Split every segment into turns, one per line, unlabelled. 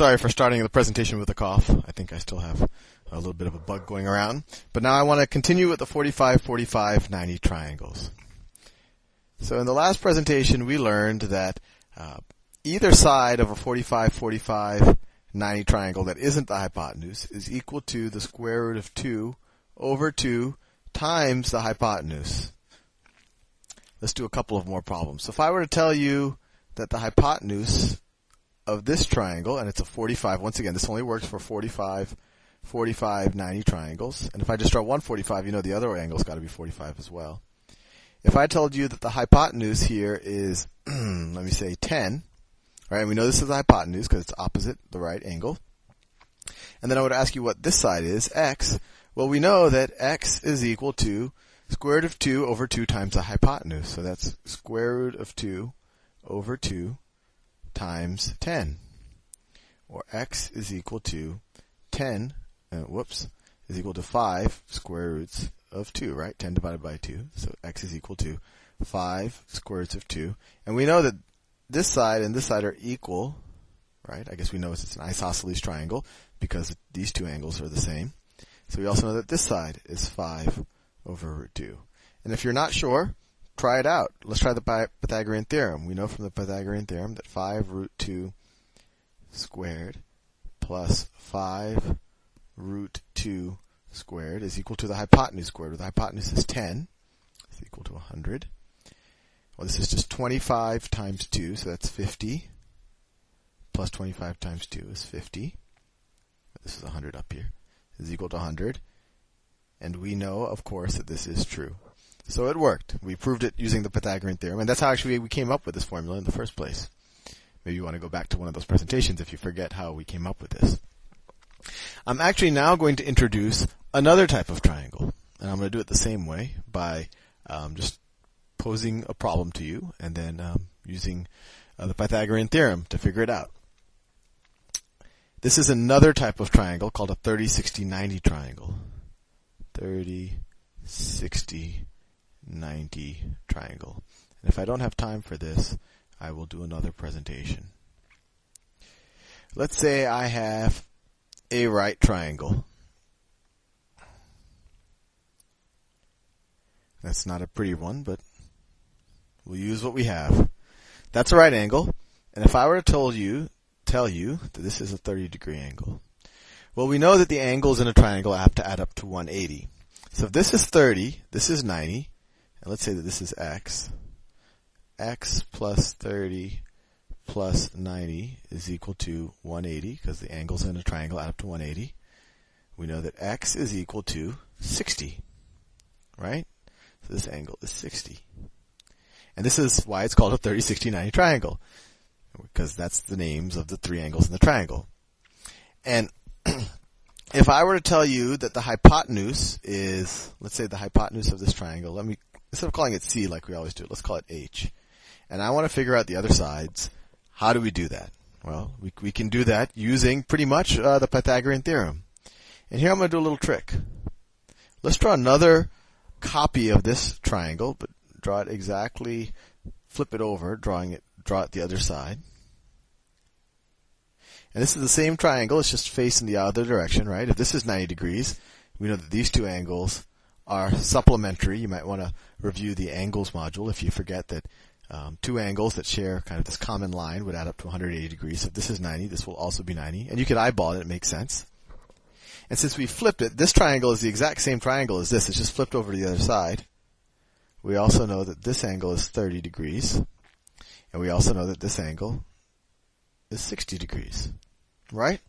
Sorry for starting the presentation with a cough. I think I still have a little bit of a bug going around. But now I want to continue with the 45, 45, 90 triangles. So in the last presentation, we learned that uh, either side of a 45, 45, 90 triangle that isn't the hypotenuse is equal to the square root of 2 over 2 times the hypotenuse. Let's do a couple of more problems. So if I were to tell you that the hypotenuse of this triangle, and it's a 45, once again, this only works for 45, 45, 90 triangles. And if I just draw one 45, you know the other angle's got to be 45 as well. If I told you that the hypotenuse here is, let me say 10, right, and we know this is the hypotenuse because it's opposite the right angle. And then I would ask you what this side is, x. Well, we know that x is equal to square root of 2 over 2 times the hypotenuse. So that's square root of 2 over 2 times 10. Or x is equal to 10, uh, whoops, is equal to 5 square roots of 2, right? 10 divided by 2. So x is equal to 5 square roots of 2. And we know that this side and this side are equal, right? I guess we know it's an isosceles triangle because these two angles are the same. So we also know that this side is 5 over root 2. And if you're not sure, try it out. Let's try the Pythagorean theorem. We know from the Pythagorean theorem that 5 root 2 squared plus 5 root 2 squared is equal to the hypotenuse squared, where the hypotenuse is 10. It's equal to 100. Well, this is just 25 times 2, so that's 50. Plus 25 times 2 is 50. This is 100 up here. Is equal to 100. And we know, of course, that this is true. So it worked. We proved it using the Pythagorean theorem, and that's how actually we came up with this formula in the first place. Maybe you want to go back to one of those presentations if you forget how we came up with this. I'm actually now going to introduce another type of triangle, and I'm going to do it the same way by um, just posing a problem to you and then um, using uh, the Pythagorean theorem to figure it out. This is another type of triangle called a 30, 60, 90 triangle. 30, 60, 90 triangle. And if I don't have time for this, I will do another presentation. Let's say I have a right triangle. That's not a pretty one, but we'll use what we have. That's a right angle. And if I were to tell you, tell you that this is a 30 degree angle. Well, we know that the angles in a triangle have to add up to 180. So if this is 30, this is 90, and let's say that this is x. x plus 30 plus 90 is equal to 180 because the angles in a triangle add up to 180. We know that x is equal to 60, right? So this angle is 60. And this is why it's called a 30, 60, 90 triangle. Because that's the names of the three angles in the triangle. And if I were to tell you that the hypotenuse is, let's say the hypotenuse of this triangle, let me instead of calling it C like we always do, let's call it H. And I want to figure out the other sides. How do we do that? Well, we, we can do that using pretty much uh, the Pythagorean theorem. And here I'm going to do a little trick. Let's draw another copy of this triangle, but draw it exactly, flip it over, drawing it, draw it the other side. And this is the same triangle, it's just facing the other direction, right? If this is 90 degrees, we know that these two angles are supplementary. You might want to review the angles module if you forget that um, two angles that share kind of this common line would add up to 180 degrees. So if this is 90, this will also be 90. And you could eyeball it, it makes sense. And since we flipped it, this triangle is the exact same triangle as this. It's just flipped over to the other side. We also know that this angle is 30 degrees. And we also know that this angle is 60 degrees. Right?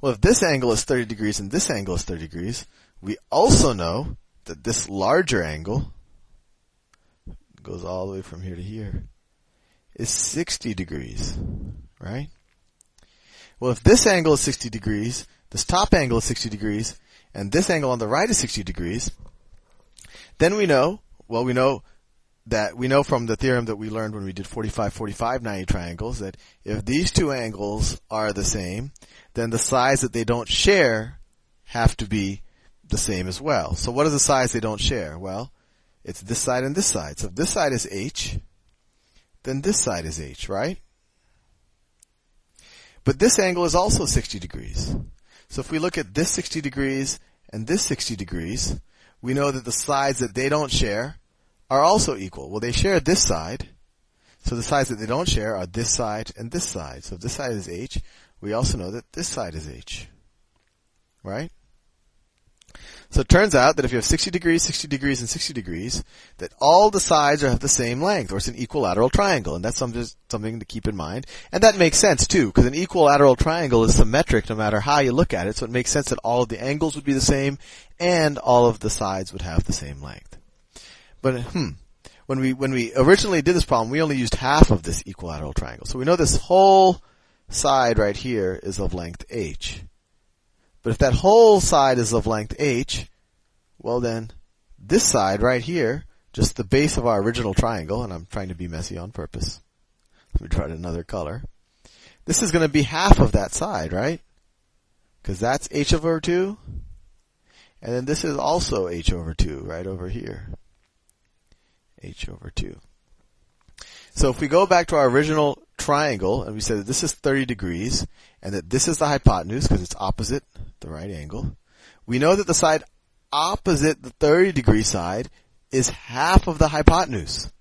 Well, if this angle is 30 degrees and this angle is 30 degrees, we also know that this larger angle goes all the way from here to here is 60 degrees, right? Well, if this angle is 60 degrees, this top angle is 60 degrees, and this angle on the right is 60 degrees, then we know, well, we know that we know from the theorem that we learned when we did 45, 45, 90 triangles that if these two angles are the same, then the sides that they don't share have to be the same as well. So what are the sides they don't share? Well, it's this side and this side. So if this side is h, then this side is h, right? But this angle is also 60 degrees. So if we look at this 60 degrees and this 60 degrees, we know that the sides that they don't share are also equal. Well, they share this side. So the sides that they don't share are this side and this side. So if this side is h, we also know that this side is h. Right? So it turns out that if you have 60 degrees, 60 degrees, and 60 degrees, that all the sides are have the same length, or it's an equilateral triangle, and that's something, something to keep in mind. And that makes sense too, because an equilateral triangle is symmetric no matter how you look at it, so it makes sense that all of the angles would be the same, and all of the sides would have the same length. But, hmm, when we, when we originally did this problem, we only used half of this equilateral triangle. So we know this whole side right here is of length h. But if that whole side is of length h, well then, this side right here, just the base of our original triangle, and I'm trying to be messy on purpose. Let me try it another color. This is going to be half of that side, right? Because that's h over 2. And then this is also h over 2, right over here. h over 2. So if we go back to our original triangle and we say that this is 30 degrees and that this is the hypotenuse because it's opposite the right angle, we know that the side opposite the 30 degree side is half of the hypotenuse.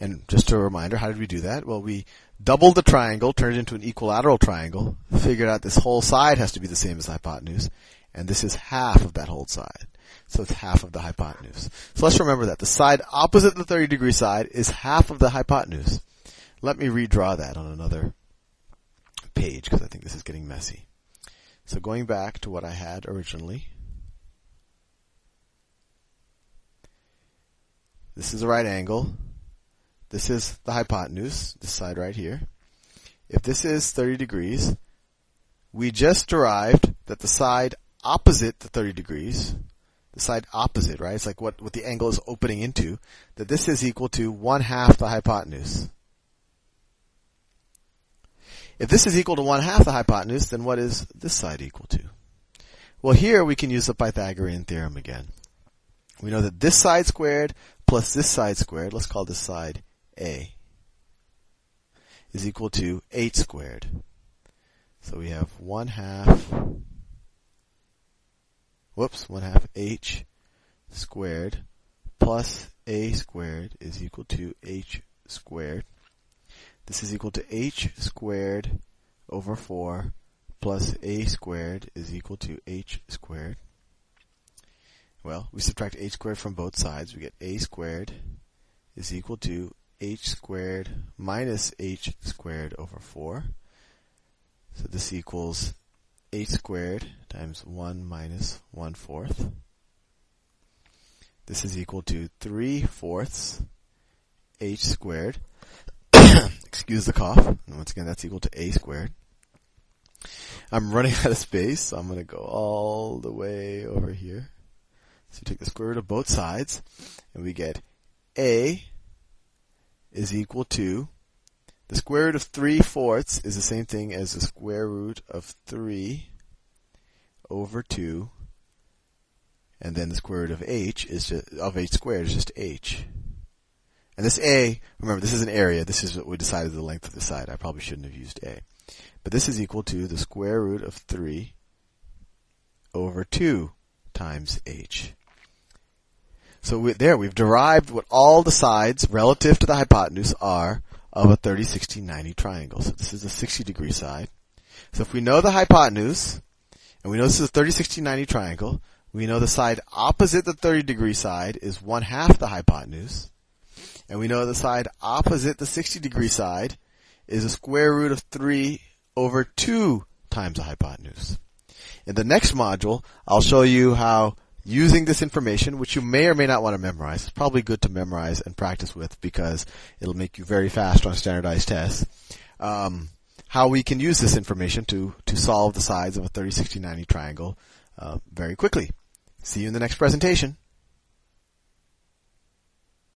And just a reminder, how did we do that? Well, we doubled the triangle, turned it into an equilateral triangle, figured out this whole side has to be the same as the hypotenuse, and this is half of that whole side. So it's half of the hypotenuse. So let's remember that. The side opposite the 30 degree side is half of the hypotenuse. Let me redraw that on another page because I think this is getting messy. So going back to what I had originally. This is a right angle. This is the hypotenuse, this side right here. If this is 30 degrees, we just derived that the side opposite the 30 degrees the side opposite, right? It's like what, what the angle is opening into, that this is equal to one half the hypotenuse. If this is equal to one half the hypotenuse, then what is this side equal to? Well, here we can use the Pythagorean theorem again. We know that this side squared plus this side squared, let's call this side A, is equal to 8 squared. So we have 1 half whoops, 1 half h squared plus a squared is equal to h squared. This is equal to h squared over 4 plus a squared is equal to h squared. Well, we subtract h squared from both sides. We get a squared is equal to h squared minus h squared over 4. So this equals h squared times 1 minus 1 fourth. This is equal to 3 fourths h squared. Excuse the cough. And once again, that's equal to a squared. I'm running out of space, so I'm going to go all the way over here. So take the square root of both sides, and we get a is equal to the square root of 3 fourths is the same thing as the square root of 3 over 2. And then the square root of h is just, of h squared is just h. And this a, remember this is an area, this is what we decided the length of the side. I probably shouldn't have used a. But this is equal to the square root of 3 over 2 times h. So we, there, we've derived what all the sides relative to the hypotenuse are of a 30, 60, 90 triangle. So this is a 60 degree side. So if we know the hypotenuse, and we know this is a 30, 60, 90 triangle, we know the side opposite the 30 degree side is one half the hypotenuse, and we know the side opposite the 60 degree side is a square root of 3 over 2 times the hypotenuse. In the next module, I'll show you how using this information, which you may or may not want to memorize. It's probably good to memorize and practice with because it'll make you very fast on standardized tests. Um, how we can use this information to, to solve the sides of a 30, 60, 90 triangle uh, very quickly. See you in the next presentation.